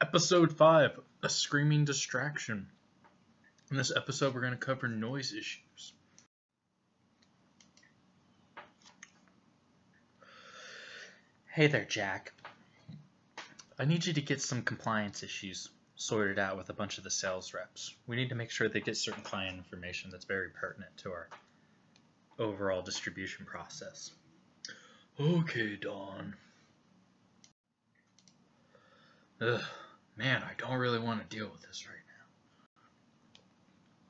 Episode 5 A Screaming Distraction. In this episode, we're going to cover noise issues. Hey there, Jack. I need you to get some compliance issues sorted out with a bunch of the sales reps. We need to make sure they get certain client information that's very pertinent to our overall distribution process. Okay, Don. Ugh, man, I don't really want to deal with this right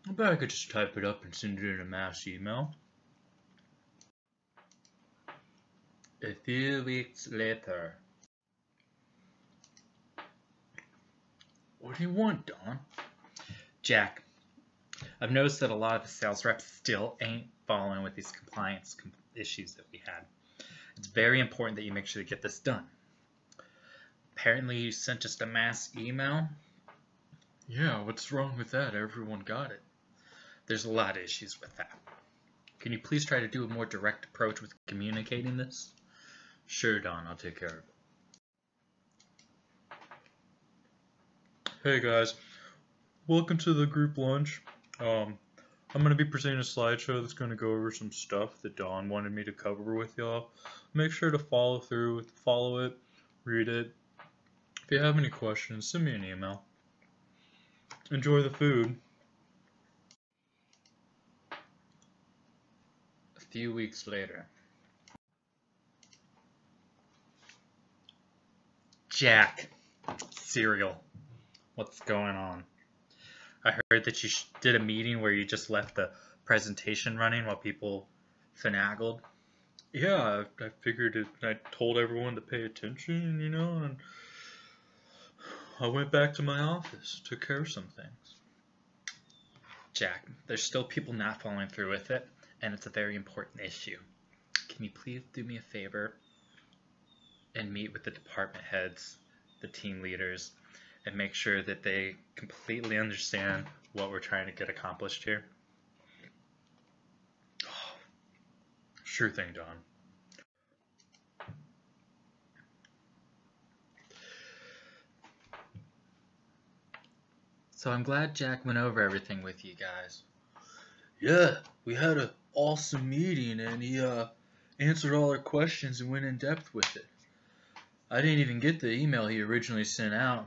now. I bet I could just type it up and send it in a mass email. A few weeks later. What do you want, Don? Jack, I've noticed that a lot of the sales reps still ain't following with these compliance com issues that we had. It's very important that you make sure to get this done. Apparently you sent just a mass email. Yeah, what's wrong with that? Everyone got it. There's a lot of issues with that. Can you please try to do a more direct approach with communicating this? Sure, Don, I'll take care of it. Hey guys, welcome to the group lunch. Um, I'm going to be presenting a slideshow that's going to go over some stuff that Don wanted me to cover with y'all. Make sure to follow through, follow it, read it. If you have any questions, send me an email. Enjoy the food. A few weeks later. Jack. Cereal. What's going on? I heard that you did a meeting where you just left the presentation running while people finagled. Yeah, I, I figured it, I told everyone to pay attention, you know, and I went back to my office, took care of some things. Jack, there's still people not following through with it, and it's a very important issue. Can you please do me a favor and meet with the department heads, the team leaders, and make sure that they completely understand what we're trying to get accomplished here? Oh, sure thing, Don. So I'm glad Jack went over everything with you guys. Yeah, we had an awesome meeting and he uh, answered all our questions and went in depth with it. I didn't even get the email he originally sent out.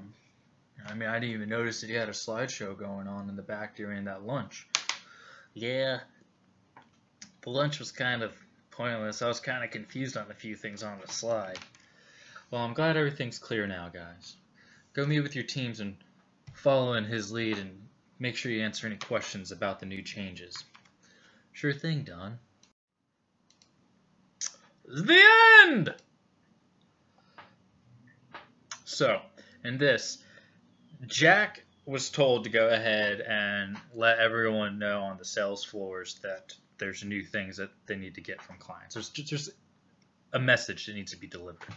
I mean, I didn't even notice that he had a slideshow going on in the back during that lunch. Yeah, the lunch was kind of pointless. I was kind of confused on a few things on the slide. Well, I'm glad everything's clear now, guys. Go meet with your teams and follow in his lead and make sure you answer any questions about the new changes. Sure thing, Don. The end! So, in this, Jack was told to go ahead and let everyone know on the sales floors that there's new things that they need to get from clients. There's just a message that needs to be delivered.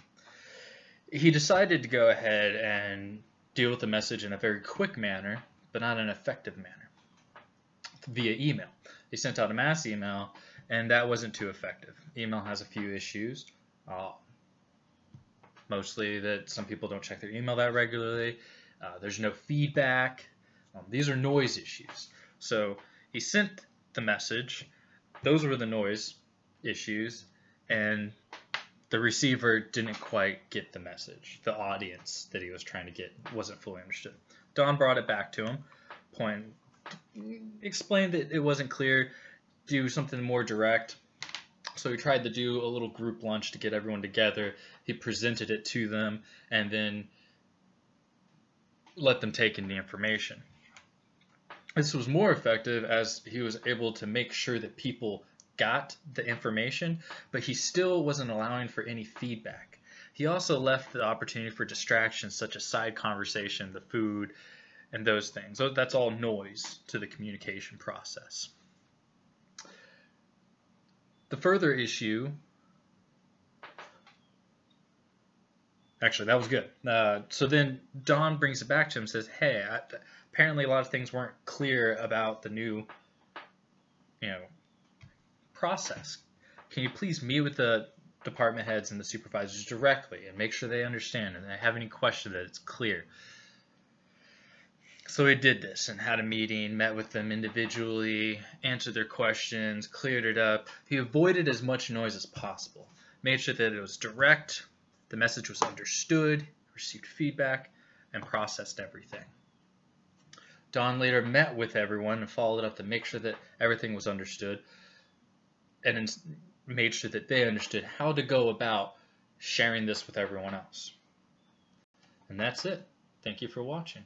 He decided to go ahead and deal with the message in a very quick manner, but not an effective manner, via email. He sent out a mass email, and that wasn't too effective. Email has a few issues. Uh, mostly that some people don't check their email that regularly. Uh, there's no feedback. Um, these are noise issues. So he sent the message. Those were the noise issues, and the receiver didn't quite get the message. The audience that he was trying to get wasn't fully understood. Don brought it back to him, point, explained that it wasn't clear, do something more direct. So he tried to do a little group lunch to get everyone together. He presented it to them and then let them take in the information. This was more effective as he was able to make sure that people got the information, but he still wasn't allowing for any feedback. He also left the opportunity for distractions such as side conversation, the food, and those things. So that's all noise to the communication process. The further issue Actually, that was good. Uh, so then Don brings it back to him and says, hey, I, apparently a lot of things weren't clear about the new, you know, process. Can you please meet with the department heads and the supervisors directly and make sure they understand and they have any question that it's clear. So he did this and had a meeting, met with them individually, answered their questions, cleared it up. He avoided as much noise as possible, made sure that it was direct, the message was understood, received feedback, and processed everything. Don later met with everyone and followed up to make sure that everything was understood and made sure that they understood how to go about sharing this with everyone else. And that's it. Thank you for watching.